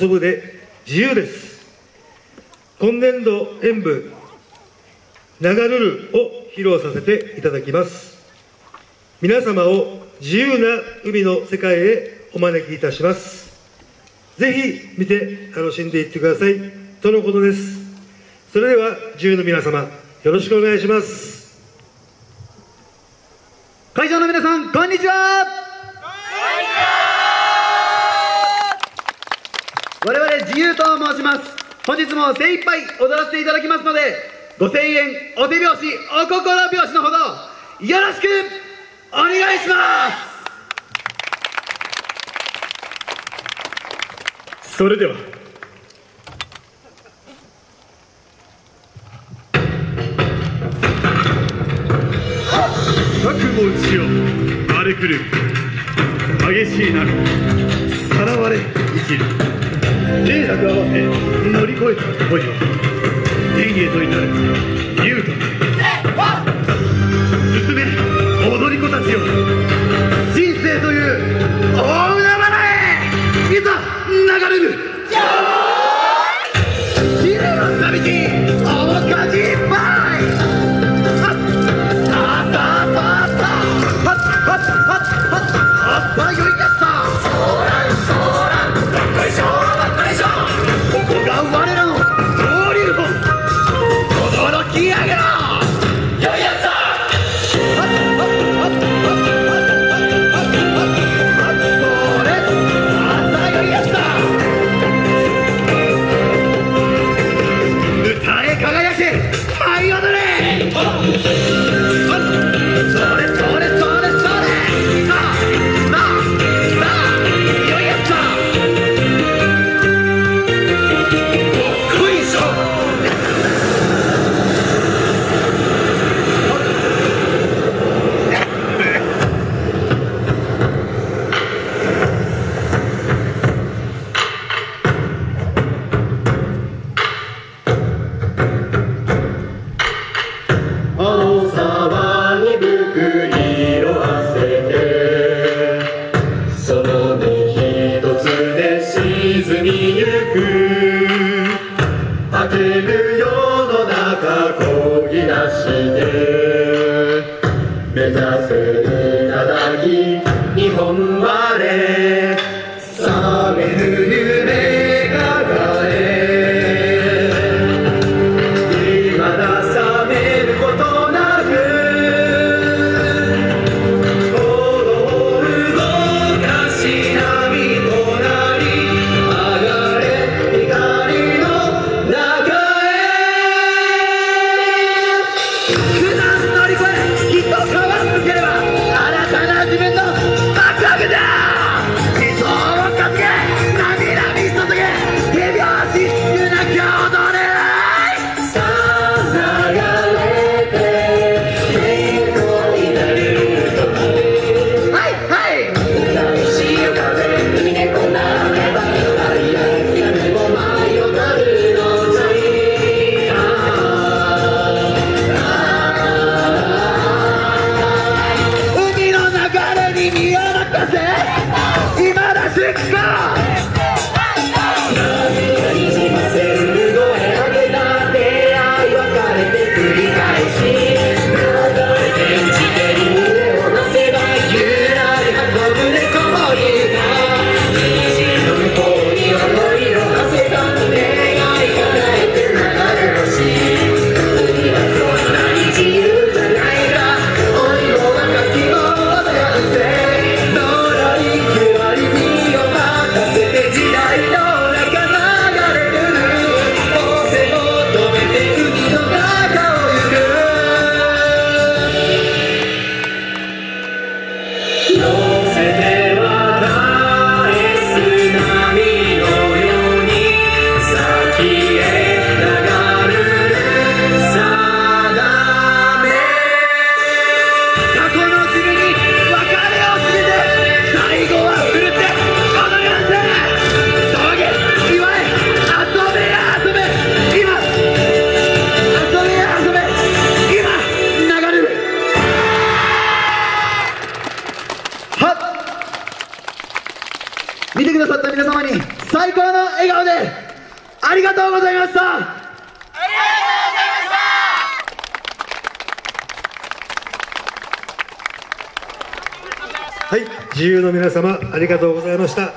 遊ぶで自由です今年度演舞流るるを披露させていただきます皆様を自由な海の世界へお招きいたしますぜひ見て楽しんでいってくださいとのことですそれでは自由の皆様よろしくお願いします会場の皆さんこんにちは我々自由と申します。本日も精一杯踊らせていただきますので5000円お手拍子お心拍子のほどよろしくお願いします。それでは。覚悟打ちよ荒れ狂う。激しい波。さらわれ生きる。合わせ乗り越えた恋は天へと至る竜とその身一つで沈みゆく。明ける世の中こぎ出して。目指せる Lord. 皆様に最高の笑顔でありがとうございました。ありがとうございました。はい自由の皆様ありがとうございました。